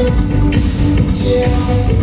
Yeah.